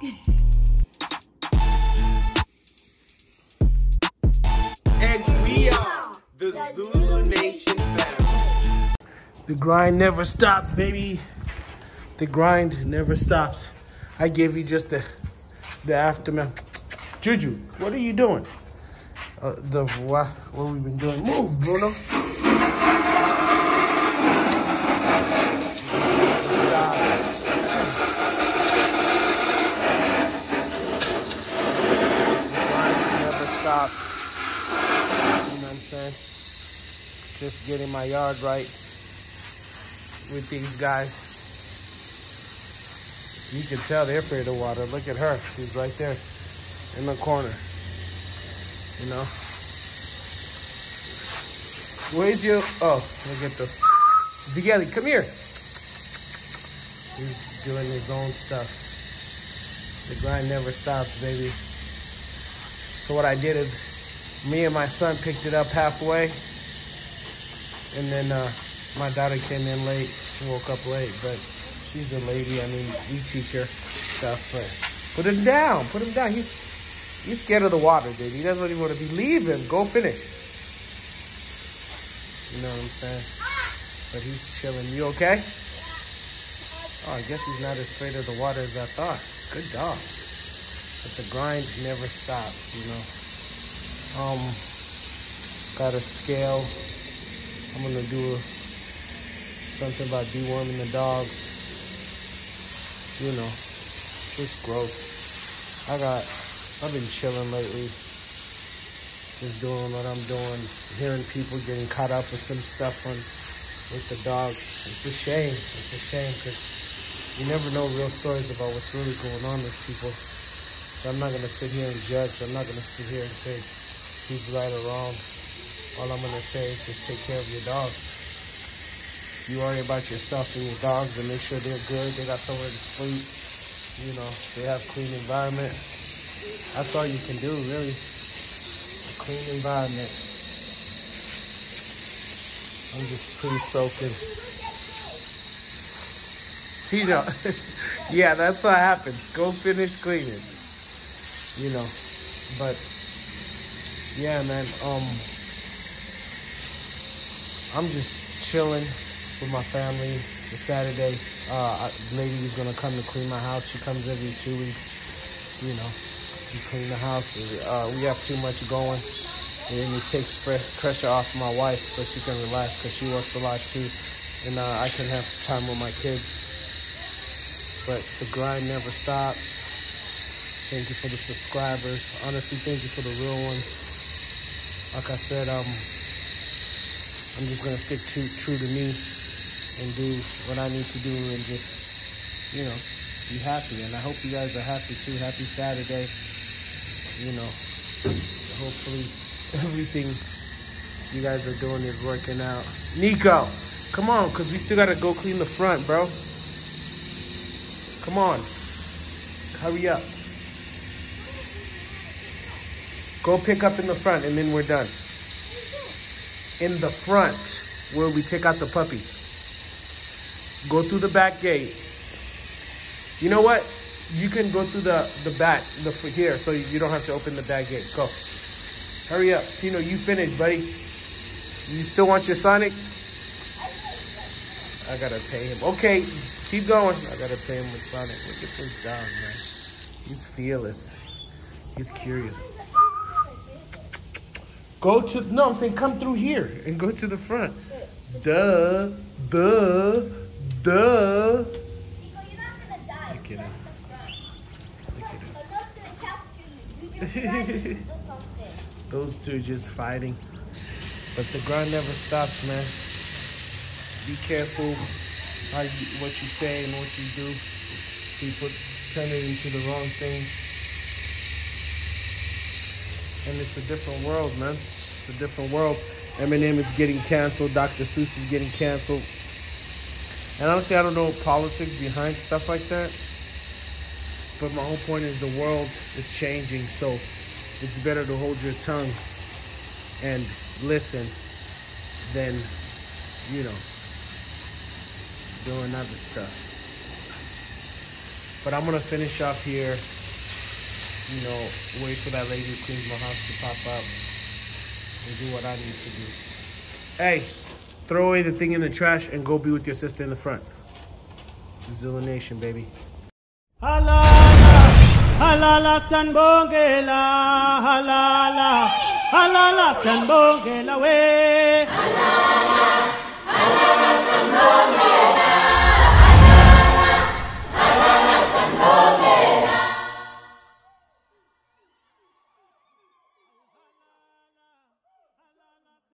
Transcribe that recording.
And we are the Zulu Nation family. The grind never stops, baby. The grind never stops. I gave you just the the aftermath. Juju, what are you doing? Uh, the what? What we've been doing? Move, Bruno. The grind never stops. You know what I'm saying? Just getting my yard right with these guys. You can tell they're afraid of water. Look at her. She's right there in the corner. You know? Where's your. Oh, look at the. Migueli, come here. He's doing his own stuff. The grind never stops, baby. So, what I did is, me and my son picked it up halfway. And then uh, my daughter came in late. She woke up late, but she's a lady. I mean, we teach her stuff. But put him down. Put him down. He's he's scared of the water, dude. He doesn't even want to be. Leave him. Go finish. You know what I'm saying? But he's chilling. You okay? Oh, I guess he's not as afraid of the water as I thought. Good dog. But the grind never stops, you know. Um, got a scale. I'm gonna do a, something about deworming the dogs. You know, just growth. I got, I've been chilling lately. Just doing what I'm doing. Hearing people getting caught up with some stuff on with the dogs. It's a shame. It's a shame because you never know real stories about what's really going on with people. So I'm not gonna sit here and judge. I'm not gonna sit here and say he's right or wrong. All I'm gonna say is just take care of your dogs. You worry about yourself and your dogs and make sure they're good. They got somewhere to sleep. You know, they have clean environment. That's all you can do, really. A clean environment. I'm just pretty soaking. Tito, yeah, that's what happens. Go finish cleaning. You know, but yeah, man. Um, I'm just chilling with my family. It's a Saturday. Uh, lady is gonna come to clean my house. She comes every two weeks. You know, we clean the house. Uh, we have too much going, and it takes pressure off my wife so she can relax because she works a lot too, and uh, I can have time with my kids. But the grind never stops. Thank you for the subscribers. Honestly, thank you for the real ones. Like I said, um, I'm just gonna stick to true to me and do what I need to do and just, you know, be happy. And I hope you guys are happy too. Happy Saturday. You know, hopefully everything you guys are doing is working out. Nico, come on, cause we still gotta go clean the front, bro. Come on, hurry up. Go pick up in the front and then we're done. In the front, where we take out the puppies. Go through the back gate. You know what? You can go through the, the back, the here, so you don't have to open the back gate. Go. Hurry up. Tino, you finished, buddy. You still want your Sonic? I gotta pay him. Okay, keep going. I gotta pay him with Sonic. Look at this dog, man. He's fearless. He's curious. Go to no, I'm saying come through here and go to the front. Duh, duh, duh. Look at him. Look at him. Those two just fighting. But the grind never stops, man. Be careful how you, what you say and what you do. People turn it into the wrong thing. And it's a different world, man. It's a different world. Eminem is getting canceled. Dr. Seuss is getting canceled. And honestly, I don't know politics behind stuff like that. But my whole point is the world is changing, so it's better to hold your tongue and listen than, you know, doing other stuff. But I'm gonna finish off here. You know, wait for that lady who cleans my house to pop up and do what I need to do. Hey, throw away the thing in the trash and go be with your sister in the front. Zulu Nation, baby. Halala, halala sanbongela, halala, halala sanbongela we.